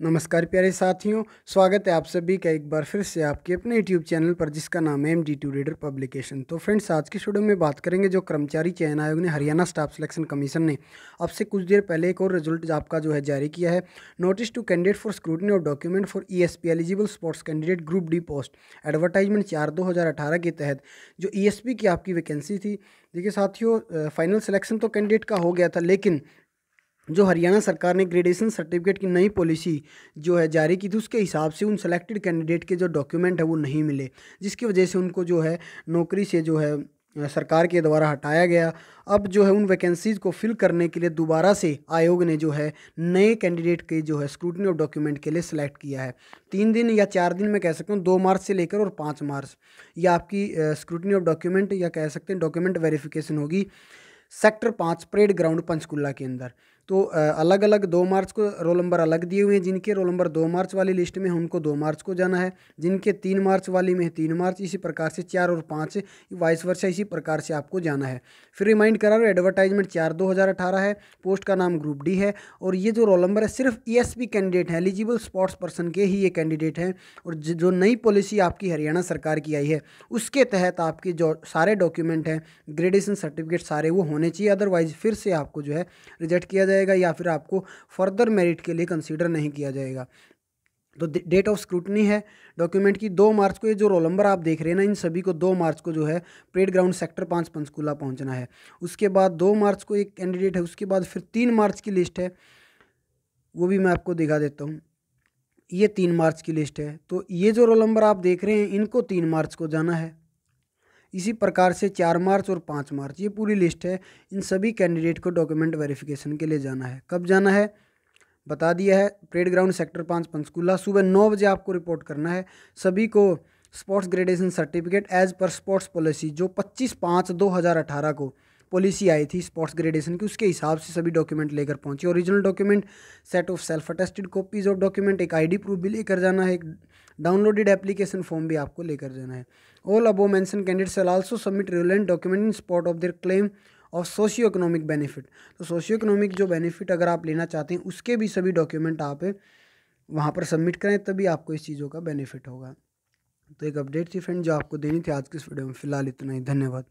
नमस्कार प्यारे साथियों, स्वागत है आप सभी का एक बार फिर से आपके अपने यूट्यूब चैनल पर, जिसका नाम है M D two reader publication तो फ्रेंड्स आज की वीडियो में बात करेंगे जो कर्मचारी चयन आयोग ने हरियाणा स्टाफ सिलेक्शन कमीशन ने अब से कुछ देर पहले एक और रिज़ल्ट आपका जो है जारी किया है। Notice to candidate for scrutiny of document for E S P eligible sports candidate group D post advertisement चार दो हज़ार अठारह के तहत, जो ई एस पी की आपकी वैकेंसी थी। देखिए साथियों फाइनल सिलेक्शन तो कैंडिडेट का हो गया था, लेकिन जो हरियाणा सरकार ने ग्रेडेशन सर्टिफिकेट की नई पॉलिसी जो है जारी की थी, उसके हिसाब से उन सेलेक्टेड कैंडिडेट के जो डॉक्यूमेंट है वो नहीं मिले, जिसकी वजह से उनको जो है नौकरी से जो है सरकार के द्वारा हटाया गया। अब जो है उन वैकेंसीज़ को फिल करने के लिए दोबारा से आयोग ने जो है नए कैंडिडेट के जो है स्क्रूटनी ऑफ़ डॉक्यूमेंट के लिए सिलेक्ट किया है। तीन दिन या चार दिन में कह सकता हूँ, दो मार्च से लेकर और पाँच मार्च या आपकी स्क्रूटनी ऑफ़ डॉक्यूमेंट या कह सकते हैं डॉक्यूमेंट वेरिफिकेशन होगी। सेक्टर पाँच, परेड ग्राउंड पंचकुला के अंदर। तो अलग अलग दो मार्च को रोल नंबर अलग दिए हुए हैं जिनके रोल नंबर दो मार्च वाली लिस्ट में उनको दो मार्च को जाना है। जिनके तीन मार्च वाली में तीन मार्च इसी प्रकार से चार और पाँच वाइस वर्षा इसी प्रकार से आपको जाना है। फिर रिमाइंड करा रहा एडवर्टाइजमेंट चार दो हज़ार अठारह है, पोस्ट का नाम ग्रुप डी है और ये जो रोल नंबर है सिर्फ़ ई एस पी कैंडिडेट हैं, एलिजिबल स्पोर्ट्स पर्सन के ही ये कैंडिडेट हैं और जो नई पॉलिसी आपकी हरियाणा सरकार की आई है, उसके तहत आपके जो सारे डॉक्यूमेंट हैं, ग्रेडेशन सर्टिफिकेट सारे वो होने चाहिए, अदरवाइज़ फिर से आपको जो है रिजेक्ट किया जाएगा या फिर आपको फर्दर मेरिट के लिए कंसीडर नहीं किया जाएगा। तो डेट ऑफ़ स्क्रूटनी है। डॉक्यूमेंट की दो मार्च को ये जो रोल नंबर आप देख रहे हैं ना, इन सभी को दो मार्च को जो है परेड ग्राउंड सेक्टर पाँच पंचकूला पहुँचना है। उसके बाद दो मार्च को एक कैंडिडेट है, उसके बाद फिर तीन मार्च की लिस्ट है। वो भी मैं आपको दिखा देता हूँ। ये तीन मार्च की लिस्ट है। तो ये जो रोल नंबर आप देख रहे हैं, इनको तीन मार्च को जाना है। इसी प्रकार से चार मार्च और पाँच मार्च, ये पूरी लिस्ट है। इन सभी कैंडिडेट को डॉक्यूमेंट वेरिफिकेशन के लिए जाना है। कब जाना है? बता दिया है परेड ग्राउंड सेक्टर पाँच पंचकूला, सुबह नौ बजे आपको रिपोर्ट करना है। सभी को sports gradation certificate as per sports policy जो पच्चीस पाँच दो हज़ार अठारह को। पॉलिसी आई थी स्पोर्ट्स ग्रेडेशन की, उसके हिसाब से सभी डॉक्यूमेंट लेकर पहुँचे। Original document set of self attested copies of document एक आईडी प्रूफ भी लेकर जाना है, एक डाउनलोडेड एप्लीकेशन फॉर्म भी आपको लेकर जाना है। All above mentioned candidate shall also submit relevant document in support of their claim of socio economic benefit तो सोशियो इकोनॉमिक जो बेनिफिट अगर आप लेना चाहते हैं, उसके भी सभी डॉक्यूमेंट आप वहाँ पर सबमिट करें, तभी आपको इस चीज़ों का बेनिफिट होगा। तो एक अपडेट थी फ्रेंड जो आपको देनी थी आज की इस वीडियो में। फ़िलहाल इतना ही, धन्यवाद।